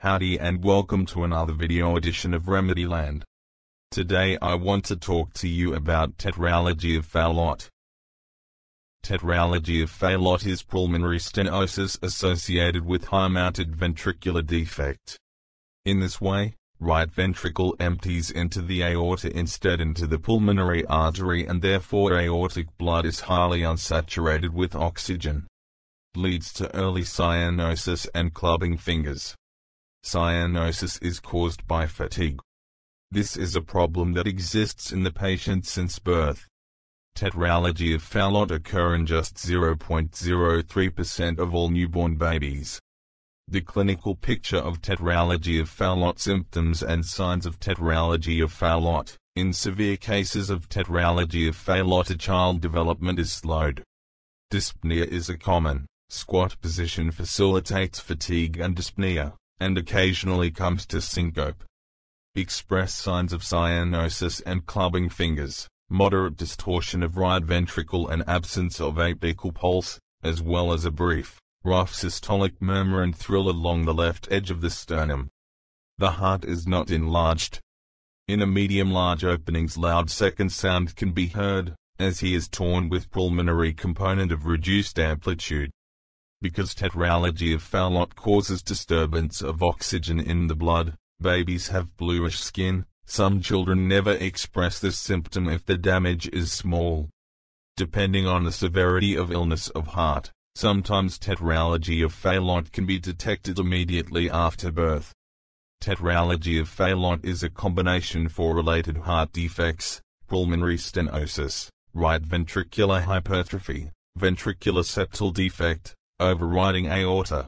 Howdy and welcome to another video edition of Remedyland. Today I want to talk to you about tetralogy of Fallot. Tetralogy of Fallot is pulmonary stenosis associated with high-mounted ventricular defect. In this way, right ventricle empties into the aorta instead into the pulmonary artery and therefore aortic blood is highly unsaturated with oxygen. Leads to early cyanosis and clubbing fingers. Cyanosis is caused by fatigue. This is a problem that exists in the patient since birth. Tetralogy of Fallot occur in just 0.03% of all newborn babies. The clinical picture of tetralogy of Fallot symptoms and signs of tetralogy of Fallot. In severe cases of tetralogy of Fallot a child development is slowed. Dyspnea is a common, squat position facilitates fatigue and dyspnea and occasionally comes to syncope. Express signs of cyanosis and clubbing fingers, moderate distortion of right ventricle and absence of apical pulse, as well as a brief, rough systolic murmur and thrill along the left edge of the sternum. The heart is not enlarged. In a medium-large openings loud second sound can be heard, as he is torn with pulmonary component of reduced amplitude because tetralogy of Fallot causes disturbance of oxygen in the blood, babies have bluish skin, some children never express this symptom if the damage is small. Depending on the severity of illness of heart, sometimes tetralogy of Fallot can be detected immediately after birth. Tetralogy of Fallot is a combination four related heart defects, pulmonary stenosis, right ventricular hypertrophy, ventricular septal defect, overriding aorta.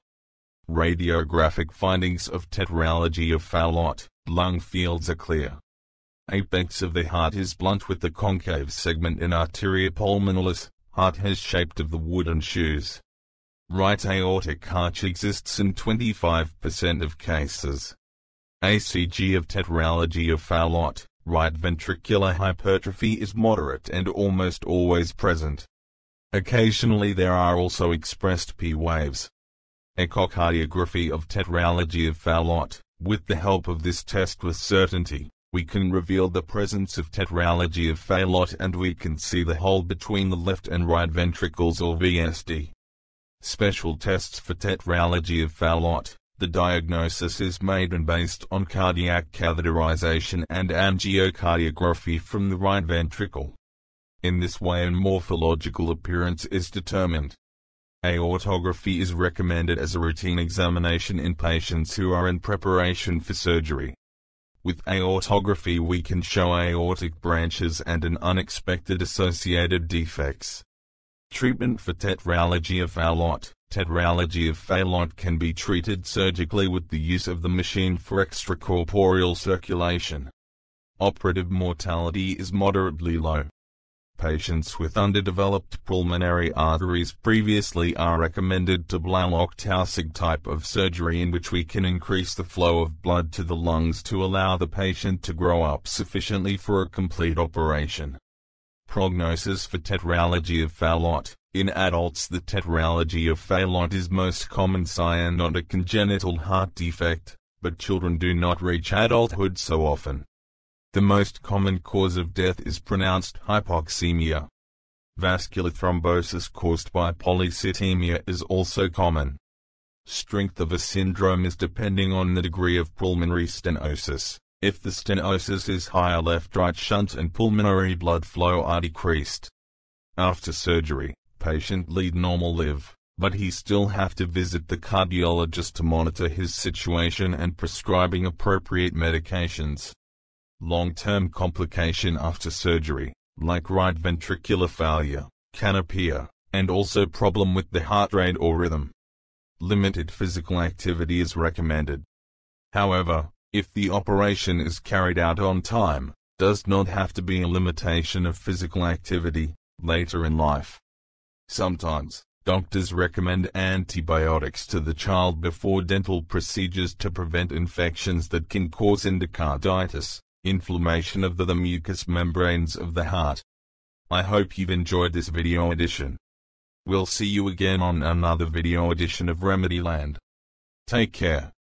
Radiographic findings of tetralogy of Fallot, lung fields are clear. Apex of the heart is blunt with the concave segment in arteria pulmonalis, heart has shaped of the wooden shoes. Right aortic arch exists in 25% of cases. ECG of tetralogy of Fallot, right ventricular hypertrophy is moderate and almost always present. Occasionally there are also expressed P waves. Echocardiography of tetralogy of Fallot. With the help of this test with certainty, we can reveal the presence of tetralogy of Fallot and we can see the hole between the left and right ventricles or VSD. Special tests for tetralogy of Fallot. The diagnosis is made and based on cardiac catheterization and angiocardiography from the right ventricle. In this way a morphological appearance is determined. Aortography is recommended as a routine examination in patients who are in preparation for surgery. With aortography we can show aortic branches and an unexpected associated defects. Treatment for tetralogy of Fallot Tetralogy of Fallot can be treated surgically with the use of the machine for extracorporeal circulation. Operative mortality is moderately low. Patients with underdeveloped pulmonary arteries previously are recommended to Blalock-Taussig type of surgery in which we can increase the flow of blood to the lungs to allow the patient to grow up sufficiently for a complete operation. Prognosis for tetralogy of Fallot In adults the tetralogy of Fallot is most common cyanotic congenital heart defect, but children do not reach adulthood so often. The most common cause of death is pronounced hypoxemia. Vascular thrombosis caused by polycythemia is also common. Strength of a syndrome is depending on the degree of pulmonary stenosis. If the stenosis is higher left-right shunt and pulmonary blood flow are decreased. After surgery, patient lead normal live, but he still have to visit the cardiologist to monitor his situation and prescribing appropriate medications. Long-term complication after surgery, like right ventricular failure, can appear, and also problem with the heart rate or rhythm. Limited physical activity is recommended. However, if the operation is carried out on time, does not have to be a limitation of physical activity later in life. Sometimes, doctors recommend antibiotics to the child before dental procedures to prevent infections that can cause endocarditis inflammation of the, the mucous membranes of the heart. I hope you've enjoyed this video edition. We'll see you again on another video edition of Remedyland. Take care.